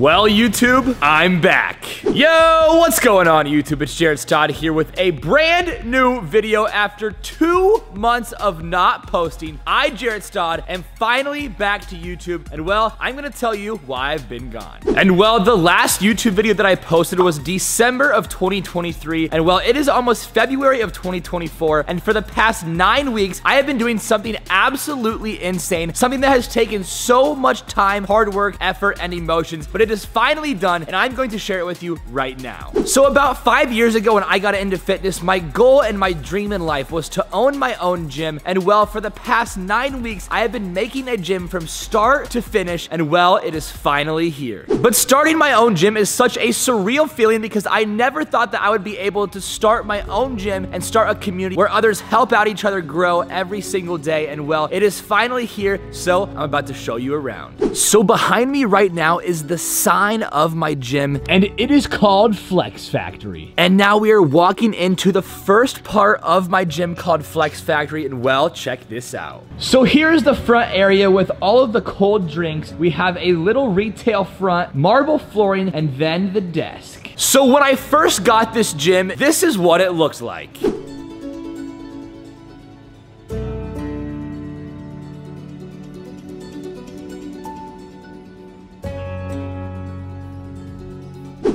Well, YouTube, I'm back. Yo, what's going on, YouTube? It's Jarrett Stod here with a brand new video after two months of not posting. I, Jarrett Stod, am finally back to YouTube, and well, I'm gonna tell you why I've been gone. And well, the last YouTube video that I posted was December of 2023, and well, it is almost February of 2024, and for the past nine weeks, I have been doing something absolutely insane, something that has taken so much time, hard work, effort, and emotions, but it is finally done, and I'm going to share it with you right now. So about five years ago when I got into fitness, my goal and my dream in life was to own my own gym, and well, for the past nine weeks, I have been making a gym from start to finish, and well, it is finally here. But starting my own gym is such a surreal feeling because I never thought that I would be able to start my own gym and start a community where others help out each other grow every single day, and well, it is finally here, so I'm about to show you around. So behind me right now is the sign of my gym. and it is called Flex Factory. And now we are walking into the first part of my gym called Flex Factory. And well, check this out. So here's the front area with all of the cold drinks. We have a little retail front, marble flooring, and then the desk. So when I first got this gym, this is what it looks like.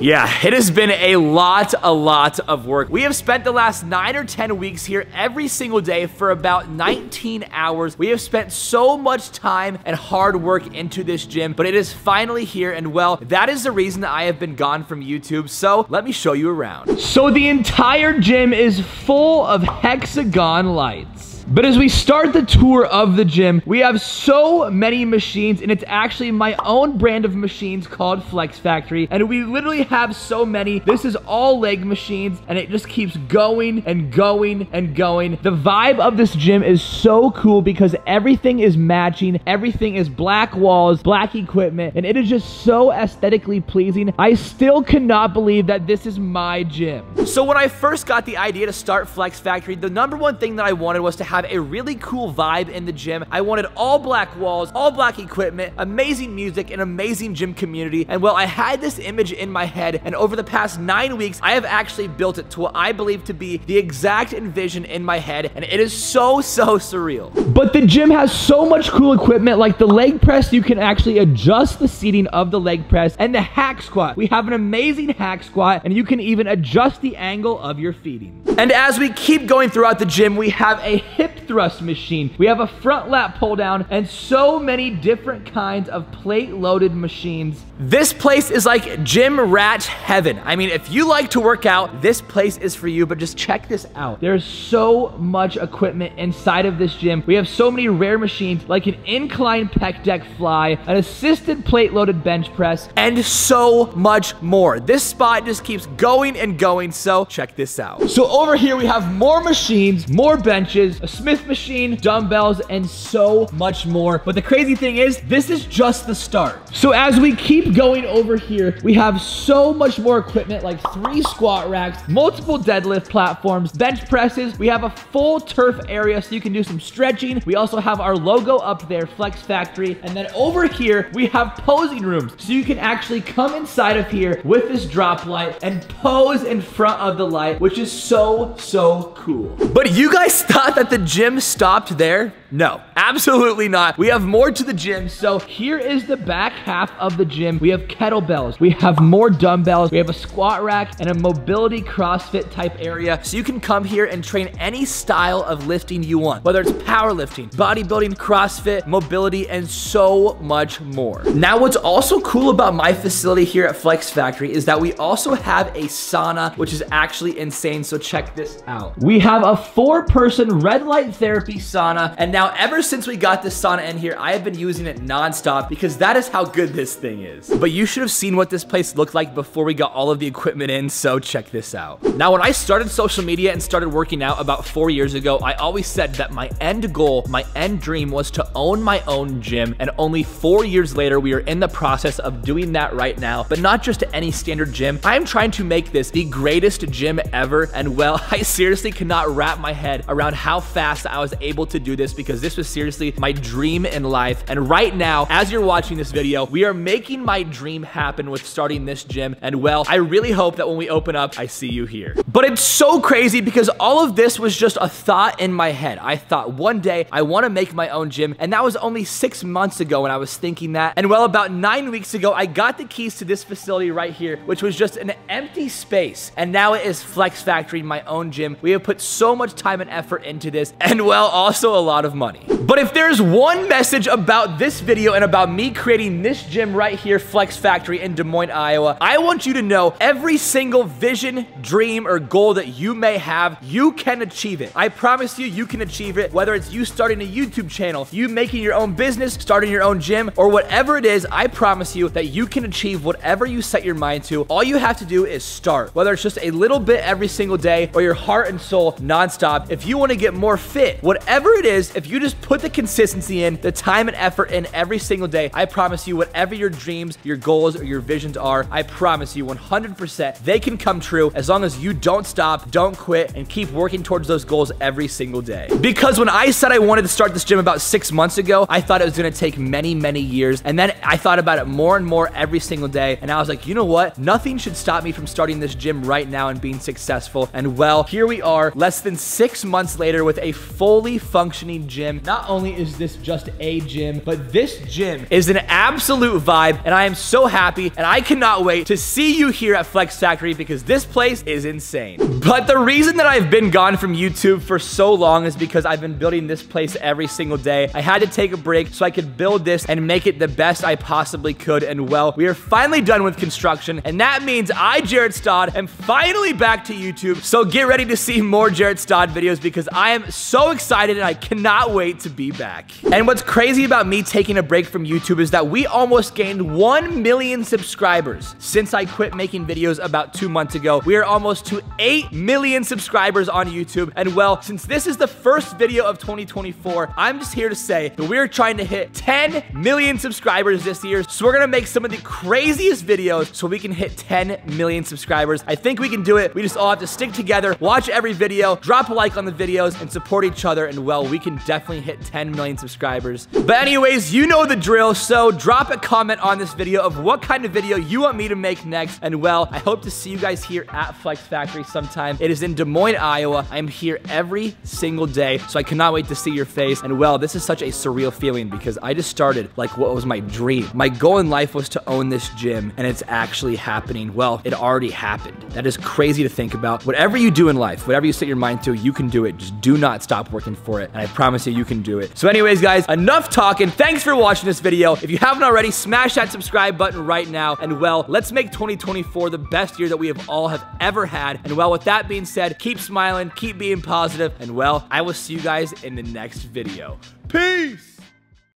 Yeah, it has been a lot, a lot of work. We have spent the last nine or 10 weeks here every single day for about 19 hours. We have spent so much time and hard work into this gym, but it is finally here. And well, that is the reason I have been gone from YouTube. So let me show you around. So the entire gym is full of hexagon lights. But as we start the tour of the gym, we have so many machines, and it's actually my own brand of machines called Flex Factory. And we literally have so many. This is all leg machines, and it just keeps going and going and going. The vibe of this gym is so cool because everything is matching, everything is black walls, black equipment, and it is just so aesthetically pleasing. I still cannot believe that this is my gym. So when I first got the idea to start Flex Factory, the number one thing that I wanted was to have a really cool vibe in the gym. I wanted all black walls, all black equipment, amazing music, an amazing gym community. And well, I had this image in my head, and over the past nine weeks, I have actually built it to what I believe to be the exact envision in my head, and it is so, so surreal. But the gym has so much cool equipment, like the leg press, you can actually adjust the seating of the leg press, and the hack squat. We have an amazing hack squat, and you can even adjust the angle of your feeding. And as we keep going throughout the gym, we have a hip thrust machine. We have a front lat pull down, and so many different kinds of plate loaded machines. This place is like gym rat heaven. I mean, if you like to work out, this place is for you, but just check this out. There's so much equipment inside of this gym. We have so many rare machines like an incline pec deck fly, an assisted plate loaded bench press, and so much more. This spot just keeps going and going, so check this out. So over here we have more machines, more benches, a Smith machine, dumbbells, and so much more. But the crazy thing is, this is just the start. So as we keep going over here, we have so much more equipment like three squat racks, multiple deadlift platforms, bench presses. We have a full turf area so you can do some stretching. We also have our logo up there, Flex Factory. And then over here, we have posing rooms. So you can actually come inside of here with this drop light and pose in front of the light, which is so, so cool. But you guys thought that the gym stopped there? No, absolutely not. We have more to the gym. So here is the back half of the gym. We have kettlebells. We have more dumbbells. We have a squat rack and a mobility CrossFit type area. So you can come here and train any style of lifting you want, whether it's powerlifting, bodybuilding, CrossFit, mobility, and so much more. Now, what's also cool about my facility here at Flex Factory is that we also have a sauna, which is actually insane. So check this out. We have a four person red light therapy sauna. And now ever since we got this sauna in here, I have been using it nonstop because that is how good this thing is. But you should have seen what this place looked like before we got all of the equipment in, so check this out. Now, when I started social media and started working out about four years ago, I always said that my end goal, my end dream was to own my own gym. And only four years later, we are in the process of doing that right now, but not just any standard gym. I am trying to make this the greatest gym ever. And well, I seriously cannot wrap my head around how fast I was able to do this because because this was seriously my dream in life. And right now, as you're watching this video, we are making my dream happen with starting this gym. And well, I really hope that when we open up, I see you here. But it's so crazy because all of this was just a thought in my head. I thought one day I want to make my own gym. And that was only six months ago when I was thinking that. And well, about nine weeks ago, I got the keys to this facility right here, which was just an empty space. And now it is Flex Factory, my own gym. We have put so much time and effort into this, and well, also a lot of money. But if there's one message about this video and about me creating this gym right here, Flex Factory in Des Moines, Iowa, I want you to know every single vision, dream, or goal that you may have, you can achieve it. I promise you, you can achieve it, whether it's you starting a YouTube channel, you making your own business, starting your own gym, or whatever it is, I promise you that you can achieve whatever you set your mind to. All you have to do is start, whether it's just a little bit every single day or your heart and soul nonstop. If you want to get more fit, whatever it is, if you just put the consistency in, the time and effort in every single day, I promise you, whatever your dreams, your goals, or your visions are, I promise you 100% they can come true as long as you don't stop, don't quit, and keep working towards those goals every single day. Because when I said I wanted to start this gym about six months ago, I thought it was gonna take many, many years. And then I thought about it more and more every single day. And I was like, you know what? Nothing should stop me from starting this gym right now and being successful. And well, here we are, less than six months later with a fully functioning gym. Not only is this just a gym, but this gym is an absolute vibe. And I am so happy and I cannot wait to see you here at Flex Factory because this place is insane. But the reason that I've been gone from YouTube for so long is because I've been building this place every single day. I had to take a break so I could build this and make it the best I possibly could. And well, we are finally done with construction. And that means I, Jarrett Stod, am finally back to YouTube. So get ready to see more Jarrett Stod videos because I am so excited and I cannot wait to be back. And what's crazy about me taking a break from YouTube is that we almost gained 1 million subscribers since I quit making videos about two months ago. We are almost to 8 million subscribers on YouTube. And well, since this is the first video of 2024, I'm just here to say that we're trying to hit 10 million subscribers this year. So we're gonna make some of the craziest videos so we can hit 10 million subscribers. I think we can do it. We just all have to stick together, watch every video, drop a like on the videos, and support each other. And well, we can definitely hit 10 million subscribers. But anyways, you know the drill. So drop a comment on this video of what kind of video you want me to make next. And well, I hope to see you guys here at Flex Factory sometime. It is in Des Moines, Iowa. I'm here every single day. So I cannot wait to see your face. And well, this is such a surreal feeling because I just started like what was my dream. My goal in life was to own this gym and it's actually happening. Well, it already happened. That is crazy to think about. Whatever you do in life, whatever you set your mind to, you can do it. Just do not stop working for it. And I promise you, you can it. So anyways, guys, enough talking. Thanks for watching this video. If you haven't already, smash that subscribe button right now. And well, let's make 2024 the best year that we have all have ever had. And well, with that being said, keep smiling, keep being positive, and well, I will see you guys in the next video. Peace!